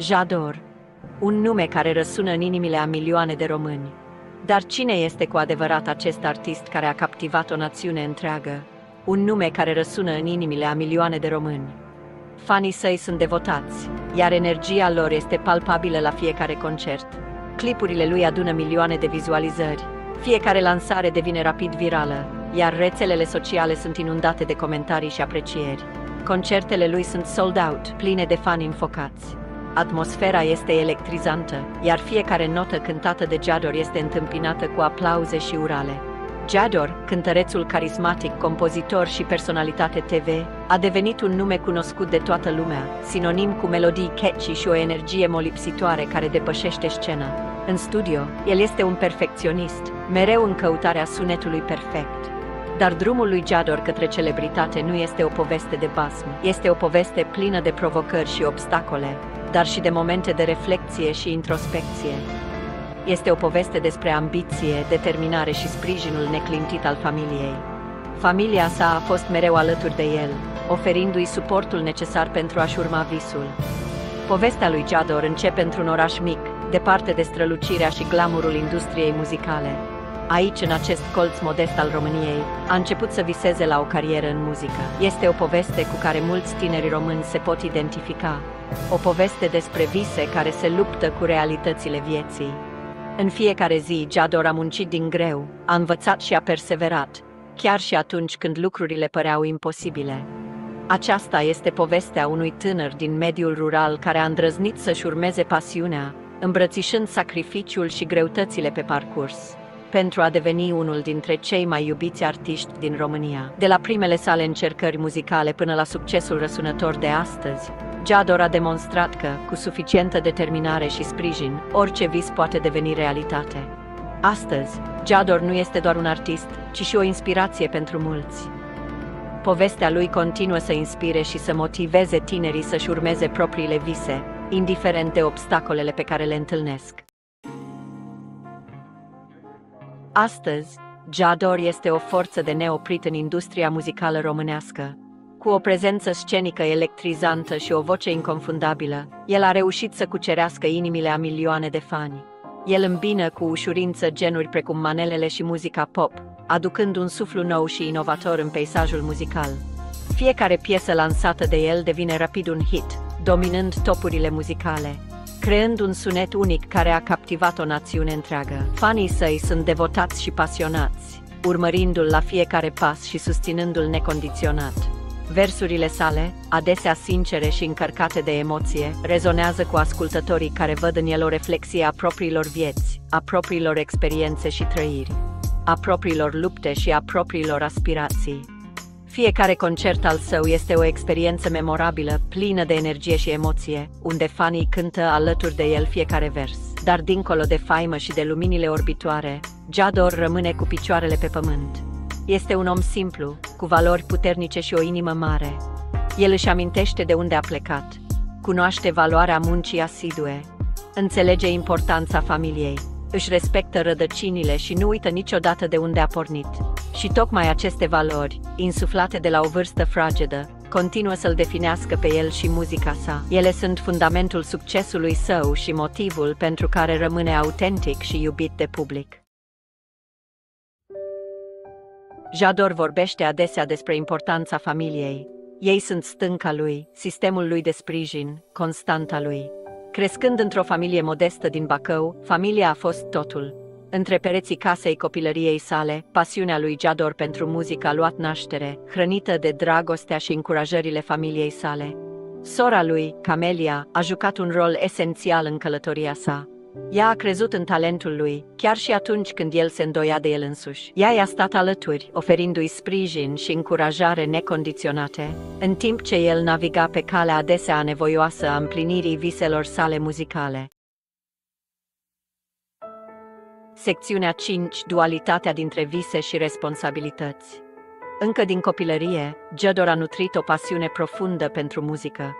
Jador, un nume care răsună în inimile a milioane de români. Dar cine este cu adevărat acest artist care a captivat o națiune întreagă? Un nume care răsună în inimile a milioane de români. Fanii săi sunt devotați, iar energia lor este palpabilă la fiecare concert. Clipurile lui adună milioane de vizualizări. Fiecare lansare devine rapid virală, iar rețelele sociale sunt inundate de comentarii și aprecieri. Concertele lui sunt sold out, pline de fani înfocați. Atmosfera este electrizantă, iar fiecare notă cântată de Jador este întâmpinată cu aplauze și urale. Jador, cântărețul carismatic, compozitor și personalitate TV, a devenit un nume cunoscut de toată lumea, sinonim cu melodii catchy și o energie molipsitoare care depășește scena. În studio, el este un perfecționist, mereu în căutarea sunetului perfect. Dar drumul lui Jador către celebritate nu este o poveste de basm, este o poveste plină de provocări și obstacole, dar și de momente de reflecție și introspecție. Este o poveste despre ambiție, determinare și sprijinul neclintit al familiei. Familia sa a fost mereu alături de el, oferindu-i suportul necesar pentru a-și urma visul. Povestea lui Jador începe într-un oraș mic, departe de strălucirea și glamurul industriei muzicale. Aici, în acest colț modest al României, a început să viseze la o carieră în muzică. Este o poveste cu care mulți tineri români se pot identifica. O poveste despre vise care se luptă cu realitățile vieții. În fiecare zi, Jador a muncit din greu, a învățat și a perseverat, chiar și atunci când lucrurile păreau imposibile. Aceasta este povestea unui tânăr din mediul rural care a îndrăznit să-și urmeze pasiunea, îmbrățișând sacrificiul și greutățile pe parcurs pentru a deveni unul dintre cei mai iubiți artiști din România. De la primele sale încercări muzicale până la succesul răsunător de astăzi, Jador a demonstrat că, cu suficientă determinare și sprijin, orice vis poate deveni realitate. Astăzi, Jador nu este doar un artist, ci și o inspirație pentru mulți. Povestea lui continuă să inspire și să motiveze tinerii să-și urmeze propriile vise, indiferent de obstacolele pe care le întâlnesc. Astăzi, Jador este o forță de neoprit în industria muzicală românească. Cu o prezență scenică electrizantă și o voce inconfundabilă, el a reușit să cucerească inimile a milioane de fani. El îmbină cu ușurință genuri precum manelele și muzica pop, aducând un suflu nou și inovator în peisajul muzical. Fiecare piesă lansată de el devine rapid un hit, dominând topurile muzicale creând un sunet unic care a captivat o națiune întreagă. Fanii săi sunt devotați și pasionați, urmărindu-l la fiecare pas și susținându-l necondiționat. Versurile sale, adesea sincere și încărcate de emoție, rezonează cu ascultătorii care văd în el o reflexie a propriilor vieți, a propriilor experiențe și trăiri, a propriilor lupte și a propriilor aspirații. Fiecare concert al său este o experiență memorabilă, plină de energie și emoție, unde fanii cântă alături de el fiecare vers. Dar dincolo de faimă și de luminile orbitoare, Jador rămâne cu picioarele pe pământ. Este un om simplu, cu valori puternice și o inimă mare. El își amintește de unde a plecat, cunoaște valoarea muncii asidue, înțelege importanța familiei, își respectă rădăcinile și nu uită niciodată de unde a pornit. Și tocmai aceste valori, insuflate de la o vârstă fragedă, continuă să-l definească pe el și muzica sa. Ele sunt fundamentul succesului său și motivul pentru care rămâne autentic și iubit de public. Jador vorbește adesea despre importanța familiei. Ei sunt stânca lui, sistemul lui de sprijin, constanta lui. Crescând într-o familie modestă din Bacău, familia a fost totul. Între pereții casei copilăriei sale, pasiunea lui Jador pentru muzică a luat naștere, hrănită de dragostea și încurajările familiei sale. Sora lui, Camelia, a jucat un rol esențial în călătoria sa. Ea a crezut în talentul lui, chiar și atunci când el se îndoia de el însuși. Ea i-a stat alături, oferindu-i sprijin și încurajare necondiționate, în timp ce el naviga pe calea adesea anevoioasă a împlinirii viselor sale muzicale. Secțiunea 5. Dualitatea dintre vise și responsabilități. Încă din copilărie, Jador a nutrit o pasiune profundă pentru muzică.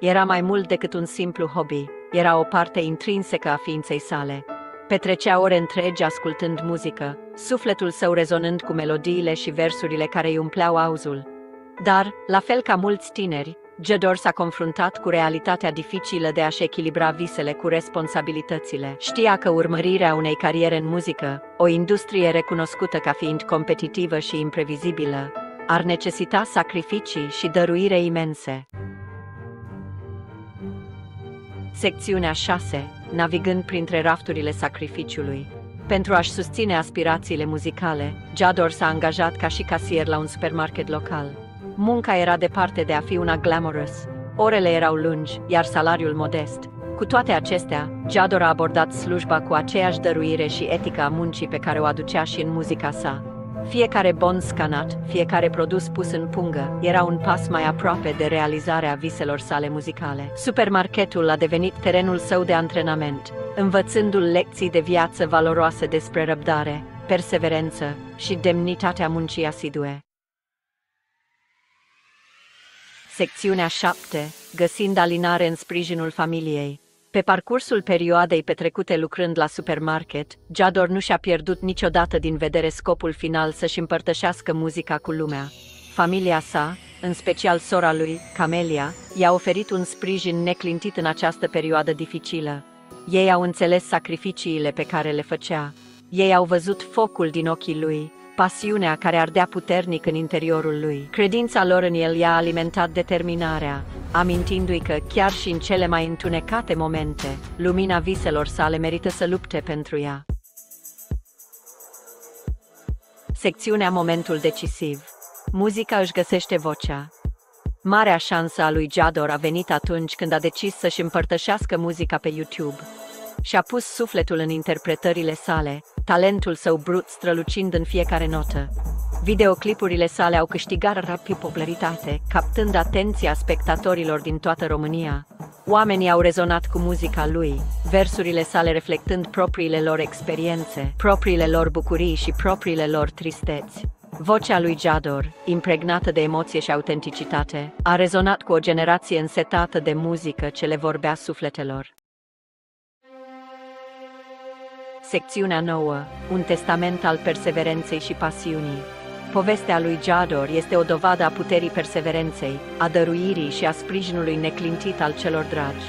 Era mai mult decât un simplu hobby, era o parte intrinsecă a ființei sale. Petrecea ore întregi ascultând muzică, sufletul său rezonând cu melodiile și versurile care îi umpleau auzul. Dar, la fel ca mulți tineri, Jador s-a confruntat cu realitatea dificilă de a-și echilibra visele cu responsabilitățile. Știa că urmărirea unei cariere în muzică, o industrie recunoscută ca fiind competitivă și imprevizibilă, ar necesita sacrificii și dăruire imense. Secțiunea 6. Navigând printre rafturile sacrificiului. Pentru a-și susține aspirațiile muzicale, Jador s-a angajat ca și casier la un supermarket local. Munca era departe de a fi una glamorous. Orele erau lungi, iar salariul modest. Cu toate acestea, Jador a abordat slujba cu aceeași dăruire și etică a muncii pe care o aducea și în muzica sa. Fiecare bon scanat, fiecare produs pus în pungă, era un pas mai aproape de realizarea viselor sale muzicale. Supermarketul a devenit terenul său de antrenament, învățându-l lecții de viață valoroase despre răbdare, perseverență și demnitatea muncii asidue. Secțiunea 7. Găsind alinare în sprijinul familiei. Pe parcursul perioadei petrecute lucrând la supermarket, Jador nu și-a pierdut niciodată din vedere scopul final să-și împărtășească muzica cu lumea. Familia sa, în special sora lui, Camelia, i-a oferit un sprijin neclintit în această perioadă dificilă. Ei au înțeles sacrificiile pe care le făcea. Ei au văzut focul din ochii lui, pasiunea care ardea puternic în interiorul lui. Credința lor în el i-a alimentat determinarea, amintindu-i că, chiar și în cele mai întunecate momente, lumina viselor sale merită să lupte pentru ea. Secțiunea Momentul decisiv Muzica își găsește vocea. Marea șansă a lui Jador a venit atunci când a decis să-și împărtășească muzica pe YouTube. Și-a pus sufletul în interpretările sale, talentul său brut strălucind în fiecare notă. Videoclipurile sale au câștigat rapid popularitate, captând atenția spectatorilor din toată România. Oamenii au rezonat cu muzica lui, versurile sale reflectând propriile lor experiențe, propriile lor bucurii și propriile lor tristeți. Vocea lui Jador, impregnată de emoție și autenticitate, a rezonat cu o generație însetată de muzică ce le vorbea sufletelor. Secțiunea 9. Un testament al perseverenței și pasiunii. Povestea lui Jador este o dovadă a puterii perseverenței, a dăruirii și a sprijinului neclintit al celor dragi.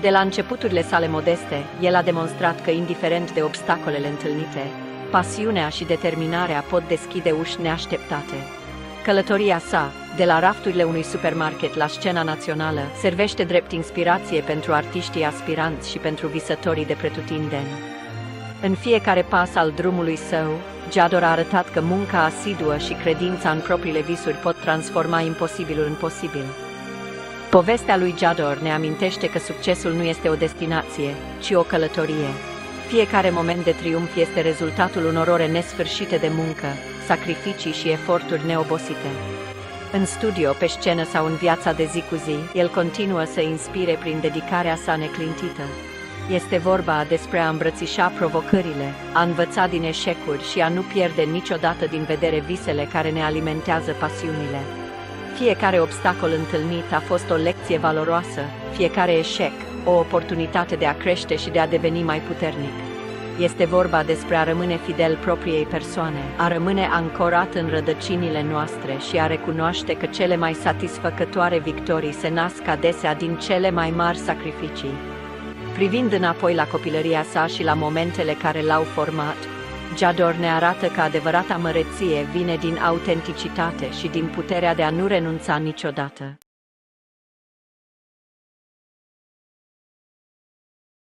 De la începuturile sale modeste, el a demonstrat că, indiferent de obstacolele întâlnite, pasiunea și determinarea pot deschide uși neașteptate. Călătoria sa, de la rafturile unui supermarket la scena națională, servește drept inspirație pentru artiștii aspiranți și pentru visătorii de pretutindeni. În fiecare pas al drumului său, Jador a arătat că munca asiduă și credința în propriile visuri pot transforma imposibilul în posibil. Povestea lui Jador ne amintește că succesul nu este o destinație, ci o călătorie. Fiecare moment de triumf este rezultatul unor ore nesfârșite de muncă, sacrificii și eforturi neobosite. În studio, pe scenă sau în viața de zi cu zi, el continuă să inspire prin dedicarea sa neclintită. Este vorba despre a îmbrățișa provocările, a învăța din eșecuri și a nu pierde niciodată din vedere visele care ne alimentează pasiunile. Fiecare obstacol întâlnit a fost o lecție valoroasă, fiecare eșec, o oportunitate de a crește și de a deveni mai puternic. Este vorba despre a rămâne fidel propriei persoane, a rămâne ancorat în rădăcinile noastre și a recunoaște că cele mai satisfăcătoare victorii se nasc adesea din cele mai mari sacrificii. Privind înapoi la copilăria sa și la momentele care l-au format, Jador ne arată că adevărata măreție vine din autenticitate și din puterea de a nu renunța niciodată.